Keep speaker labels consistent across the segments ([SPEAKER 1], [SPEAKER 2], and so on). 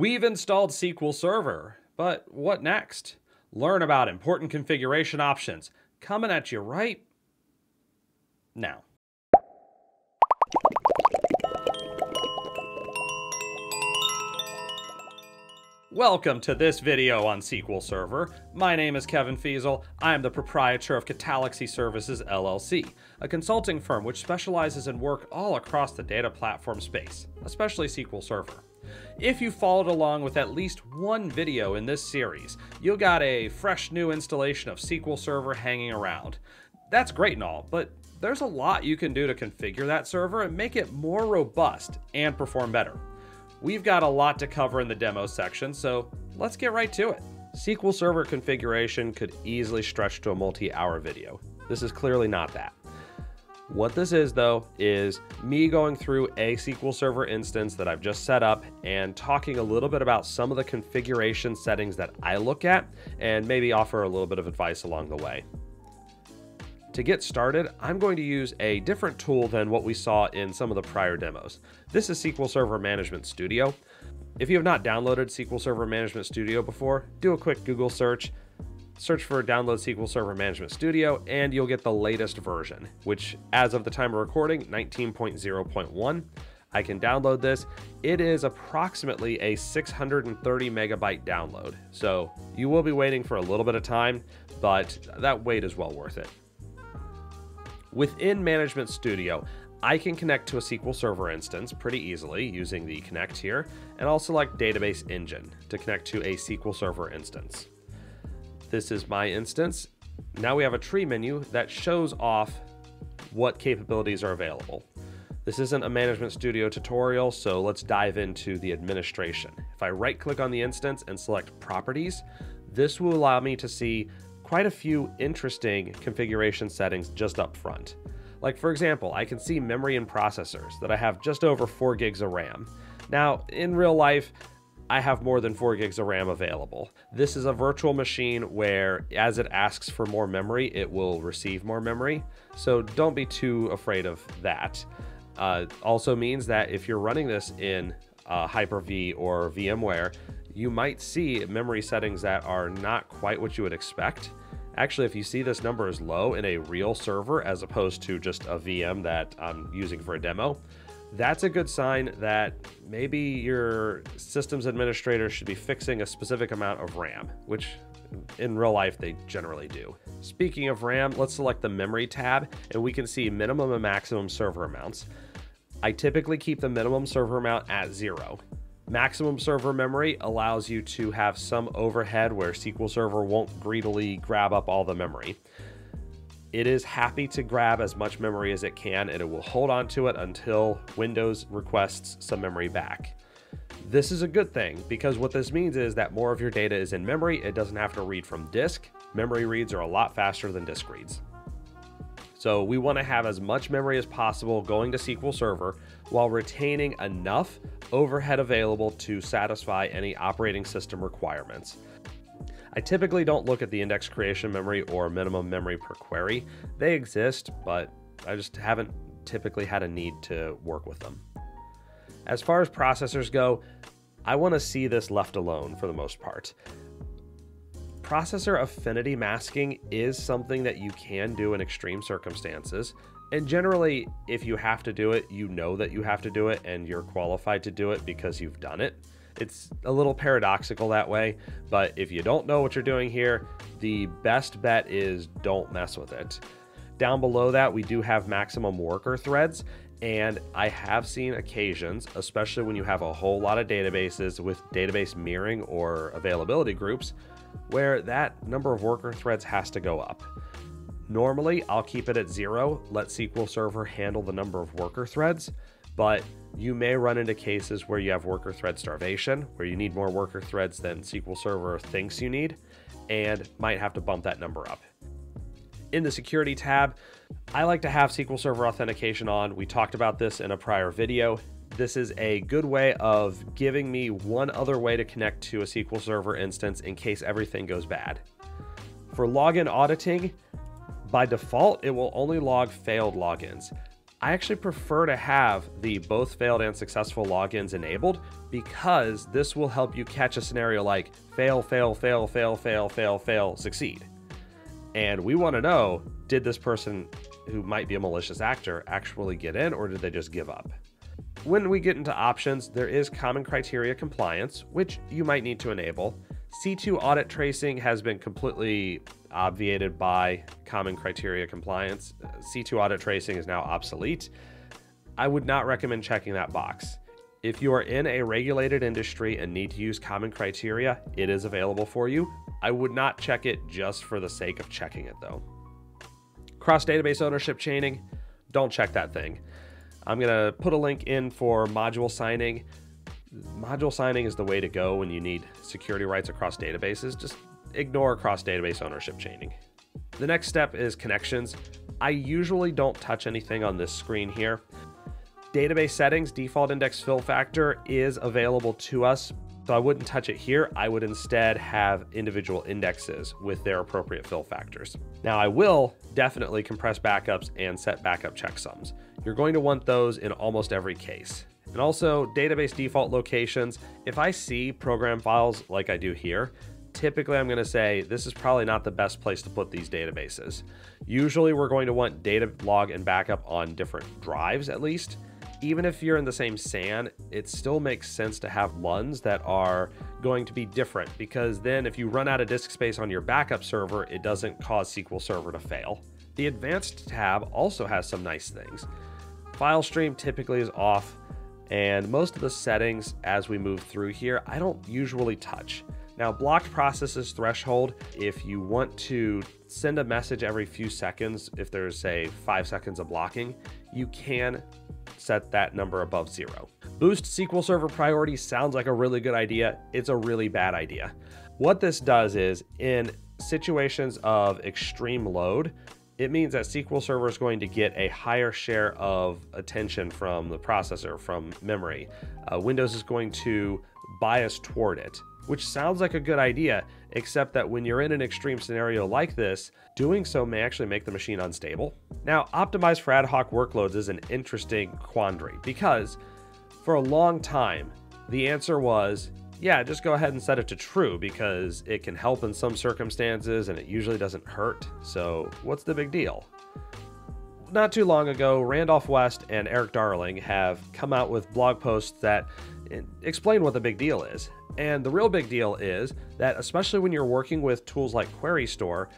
[SPEAKER 1] We've installed SQL Server, but what next? Learn about important configuration options coming at you right now. Welcome to this video on SQL Server. My name is Kevin Feasel. I am the proprietor of Catallaxy Services LLC, a consulting firm which specializes in work all across the data platform space, especially SQL Server. If you followed along with at least one video in this series, you got a fresh new installation of SQL Server hanging around. That's great and all, but there's a lot you can do to configure that server and make it more robust and perform better. We've got a lot to cover in the demo section, so let's get right to it. SQL Server configuration could easily stretch to a multi-hour video. This is clearly not that. What this is though, is me going through a SQL Server instance that I've just set up and talking a little bit about some of the configuration settings that I look at and maybe offer a little bit of advice along the way. To get started, I'm going to use a different tool than what we saw in some of the prior demos. This is SQL Server Management Studio. If you have not downloaded SQL Server Management Studio before, do a quick Google search, search for download SQL Server Management Studio, and you'll get the latest version, which as of the time of recording, 19.0.1. I can download this. It is approximately a 630 megabyte download. So you will be waiting for a little bit of time, but that wait is well worth it. Within Management Studio, I can connect to a SQL Server instance pretty easily using the connect here, and I'll select Database Engine to connect to a SQL Server instance. This is my instance. Now we have a tree menu that shows off what capabilities are available. This isn't a Management Studio tutorial, so let's dive into the administration. If I right click on the instance and select Properties, this will allow me to see quite a few interesting configuration settings just up front. Like for example, I can see memory and processors that I have just over 4 gigs of RAM. Now, in real life, I have more than 4 gigs of RAM available. This is a virtual machine where as it asks for more memory, it will receive more memory. So don't be too afraid of that. Uh, also means that if you're running this in uh, Hyper-V or VMware, you might see memory settings that are not quite what you would expect. Actually, if you see this number is low in a real server as opposed to just a VM that I'm using for a demo, that's a good sign that maybe your systems administrator should be fixing a specific amount of RAM, which in real life they generally do. Speaking of RAM, let's select the memory tab and we can see minimum and maximum server amounts. I typically keep the minimum server amount at zero. Maximum server memory allows you to have some overhead where SQL Server won't greedily grab up all the memory. It is happy to grab as much memory as it can and it will hold on to it until Windows requests some memory back. This is a good thing because what this means is that more of your data is in memory, it doesn't have to read from disk. Memory reads are a lot faster than disk reads. So we want to have as much memory as possible going to SQL Server while retaining enough overhead available to satisfy any operating system requirements. I typically don't look at the index creation memory or minimum memory per query. They exist, but I just haven't typically had a need to work with them. As far as processors go, I want to see this left alone for the most part processor affinity masking is something that you can do in extreme circumstances. And generally, if you have to do it, you know that you have to do it and you're qualified to do it because you've done it. It's a little paradoxical that way, but if you don't know what you're doing here, the best bet is don't mess with it. Down below that, we do have maximum worker threads, and I have seen occasions, especially when you have a whole lot of databases with database mirroring or availability groups, where that number of worker threads has to go up. Normally, I'll keep it at zero, let SQL Server handle the number of worker threads, but you may run into cases where you have worker thread starvation, where you need more worker threads than SQL Server thinks you need, and might have to bump that number up. In the security tab, I like to have SQL Server authentication on. We talked about this in a prior video this is a good way of giving me one other way to connect to a SQL Server instance in case everything goes bad. For login auditing, by default, it will only log failed logins. I actually prefer to have the both failed and successful logins enabled because this will help you catch a scenario like fail, fail, fail, fail, fail, fail, fail, succeed. And we want to know did this person who might be a malicious actor actually get in or did they just give up? When we get into options, there is common criteria compliance, which you might need to enable. C2 audit tracing has been completely obviated by common criteria compliance. C2 audit tracing is now obsolete. I would not recommend checking that box. If you are in a regulated industry and need to use common criteria, it is available for you. I would not check it just for the sake of checking it though. Cross database ownership chaining, don't check that thing. I'm going to put a link in for module signing. Module signing is the way to go when you need security rights across databases. Just ignore cross database ownership chaining. The next step is connections. I usually don't touch anything on this screen here. Database settings, default index fill factor is available to us, so I wouldn't touch it here. I would instead have individual indexes with their appropriate fill factors. Now I will definitely compress backups and set backup checksums. You're going to want those in almost every case. And also database default locations. If I see program files like I do here, typically I'm going to say this is probably not the best place to put these databases. Usually we're going to want data log and backup on different drives at least. Even if you're in the same SAN, it still makes sense to have ones that are going to be different because then if you run out of disk space on your backup server, it doesn't cause SQL Server to fail. The advanced tab also has some nice things. File stream typically is off, and most of the settings as we move through here, I don't usually touch. Now, blocked processes threshold, if you want to send a message every few seconds, if there's, say, five seconds of blocking, you can set that number above zero. Boost SQL Server priority sounds like a really good idea. It's a really bad idea. What this does is, in situations of extreme load, it means that SQL Server is going to get a higher share of attention from the processor, from memory. Uh, Windows is going to bias toward it which sounds like a good idea, except that when you're in an extreme scenario like this, doing so may actually make the machine unstable. Now, optimized for ad hoc workloads is an interesting quandary because for a long time, the answer was yeah, just go ahead and set it to true because it can help in some circumstances and it usually doesn't hurt. So, what's the big deal? Not too long ago, Randolph West and Erik Darling have come out with blog posts that eh, explain what the big deal is. And the real big deal is that, especially when you're working with tools like Query Store,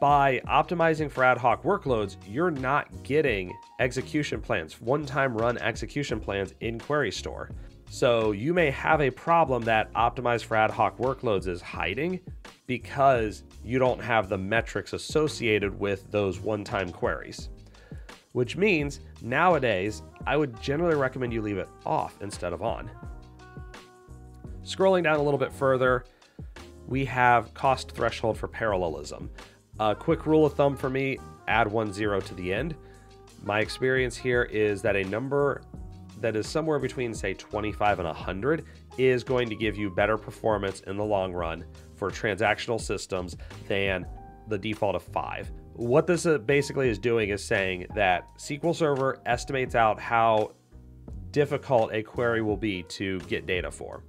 [SPEAKER 1] by optimizing for ad hoc workloads, you're not getting execution plans, one time run execution plans in Query Store. So you may have a problem that optimized for ad hoc workloads is hiding because you don't have the metrics associated with those one time queries. Which means nowadays, I would generally recommend you leave it off instead of on. Scrolling down a little bit further, we have cost threshold for parallelism. A quick rule of thumb for me add one zero to the end. My experience here is that a number that is somewhere between, say, 25 and 100 is going to give you better performance in the long run for transactional systems than the default of 5. What this uh, basically is doing is saying that SQL Server estimates out how difficult a query will be to get data for.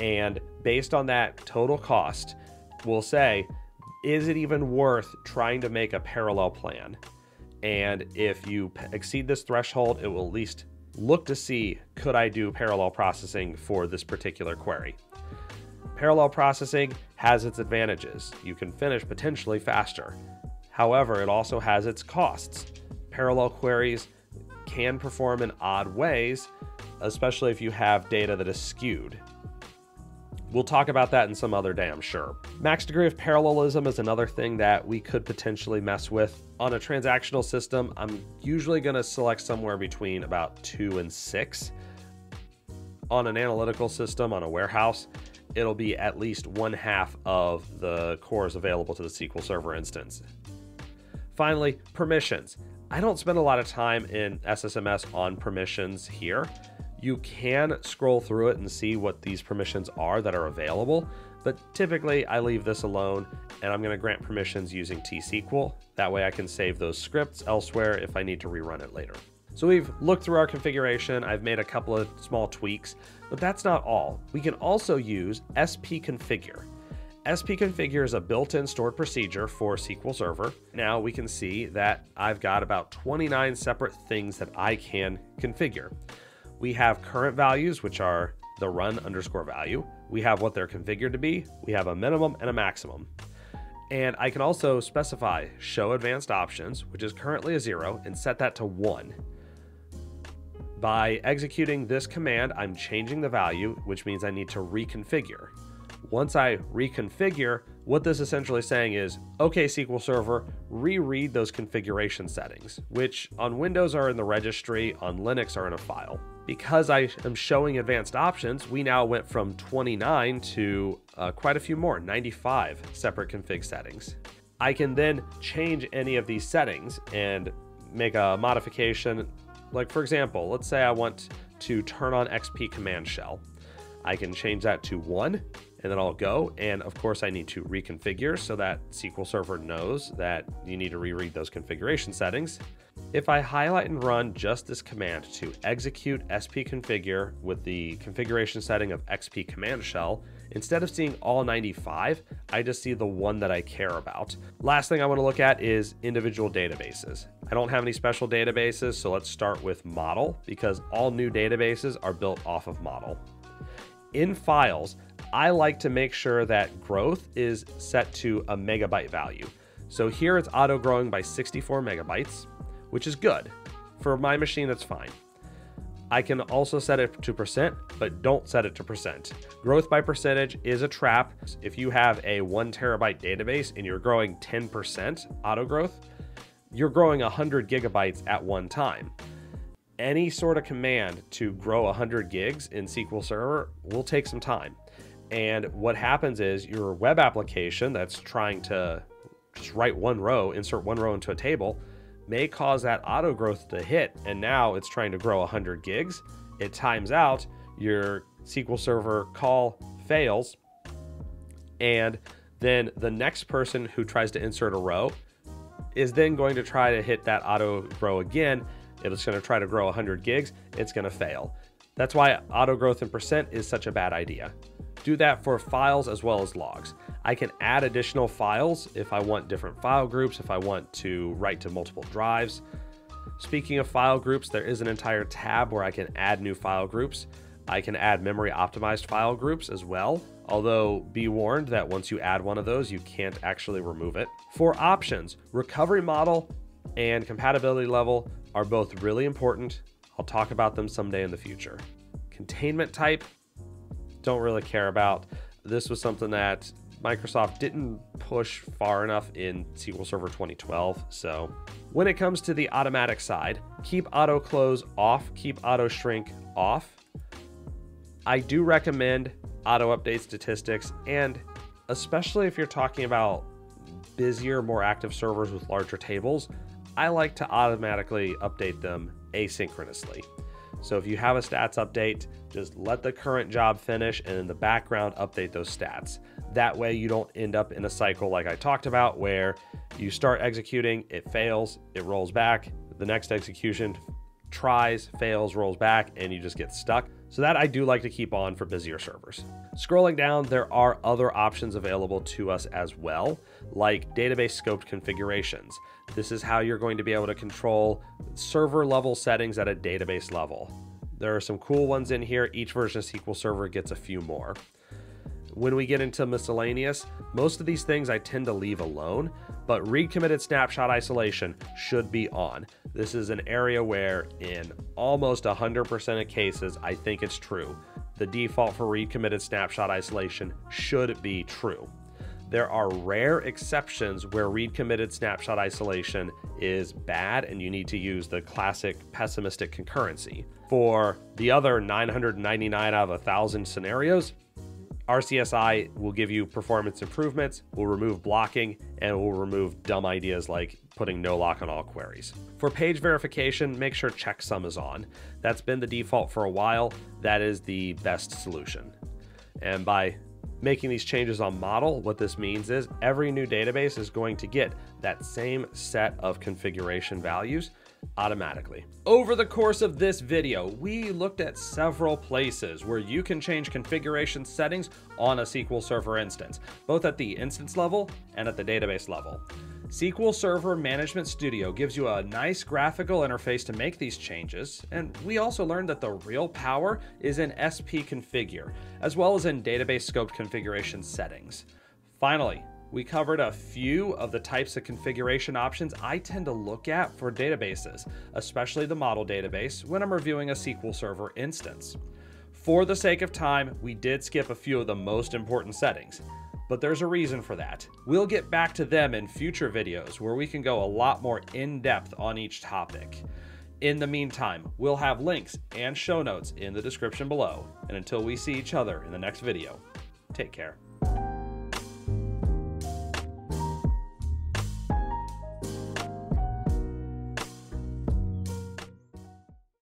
[SPEAKER 1] And based on that total cost, we'll say, is it even worth trying to make a parallel plan? And if you exceed this threshold, it will at least look to see could I do parallel processing for this particular query. Parallel processing has its advantages. You can finish potentially faster. However, it also has its costs. Parallel queries can perform in odd ways, especially if you have data that is skewed. We'll talk about that in some other day, I'm sure. Max degree of parallelism is another thing that we could potentially mess with. On a transactional system, I'm usually going to select somewhere between about two and six. On an analytical system, on a warehouse, it'll be at least one half of the cores available to the SQL Server instance. Finally, permissions. I don't spend a lot of time in SSMS on permissions here. You can scroll through it and see what these permissions are that are available, but typically I leave this alone and I'm going to grant permissions using T-SQL. That way I can save those scripts elsewhere if I need to rerun it later. So we've looked through our configuration, I've made a couple of small tweaks, but that's not all. We can also use sp_configure. sp_configure is a built-in stored procedure for SQL Server. Now we can see that I've got about 29 separate things that I can configure. We have current values, which are the run underscore value. We have what they're configured to be. We have a minimum and a maximum. And I can also specify show advanced options, which is currently a zero, and set that to one. By executing this command, I'm changing the value, which means I need to reconfigure. Once I reconfigure, what this essentially saying is, okay, SQL Server, reread those configuration settings, which on Windows are in the registry, on Linux are in a file. Because I am showing advanced options, we now went from 29 to uh, quite a few more, 95 separate config settings. I can then change any of these settings and make a modification. Like for example, let's say I want to turn on XP command shell. I can change that to one and then I'll go. And of course, I need to reconfigure so that SQL Server knows that you need to reread those configuration settings. If I highlight and run just this command to execute sp_configure with the configuration setting of XP command shell, instead of seeing all 95, I just see the one that I care about. Last thing I want to look at is individual databases. I don't have any special databases, so let's start with model because all new databases are built off of model. In files, I like to make sure that growth is set to a megabyte value. So here it's auto growing by 64 megabytes, which is good. For my machine, that's fine. I can also set it to percent, but don't set it to percent. Growth by percentage is a trap. If you have a one terabyte database and you're growing 10% auto growth, you're growing 100 gigabytes at one time. Any sort of command to grow 100 gigs in SQL Server will take some time. And what happens is your web application that's trying to just write one row, insert one row into a table, may cause that auto growth to hit. And now it's trying to grow 100 gigs. It times out, your SQL Server call fails. And then the next person who tries to insert a row is then going to try to hit that auto grow again. If it's going to try to grow 100 gigs. It's going to fail. That's why auto growth in percent is such a bad idea do that for files as well as logs. I can add additional files if I want different file groups, if I want to write to multiple drives. Speaking of file groups, there is an entire tab where I can add new file groups. I can add memory optimized file groups as well, although be warned that once you add one of those, you can't actually remove it. For options, recovery model and compatibility level are both really important. I'll talk about them someday in the future. Containment type don't really care about. This was something that Microsoft didn't push far enough in SQL Server 2012. So, when it comes to the automatic side, keep auto close off, keep auto shrink off. I do recommend auto update statistics, and especially if you're talking about busier, more active servers with larger tables, I like to automatically update them asynchronously. So if you have a stats update, just let the current job finish and in the background update those stats. That way you don't end up in a cycle like I talked about where you start executing, it fails, it rolls back, the next execution tries, fails, rolls back, and you just get stuck. So that I do like to keep on for busier servers. Scrolling down, there are other options available to us as well, like database scoped configurations. This is how you're going to be able to control server level settings at a database level. There are some cool ones in here. Each version of SQL Server gets a few more. When we get into miscellaneous, most of these things I tend to leave alone, but read committed snapshot isolation should be on. This is an area where, in almost 100% of cases, I think it's true. The default for read committed snapshot isolation should be true. There are rare exceptions where read committed snapshot isolation is bad and you need to use the classic pessimistic concurrency. For the other 999 out of 1,000 scenarios, RCSI will give you performance improvements, will remove blocking, and will remove dumb ideas like putting no lock on all queries. For page verification, make sure checksum is on. That's been the default for a while. That is the best solution. And by making these changes on model, what this means is every new database is going to get that same set of configuration values. automatically. Over the course of this video, we looked at several places where you can change configuration settings on a SQL Server instance, both at the instance level and at the database level. SQL Server Management Studio gives you a nice graphical interface to make these changes, and we also learned that the real power is in sp_configure, as well as in database scope configuration settings. Finally, we covered a few of the types of configuration options I tend to look at for databases, especially the model database, when I'm reviewing a SQL Server instance. For the sake of time, we did skip a few of the most important settings but there's a reason for that. We'll get back to them in future videos where we can go a lot more in depth on each topic. In the meantime, we'll have links and show notes in the description below. And until we see each other in the next video, take care.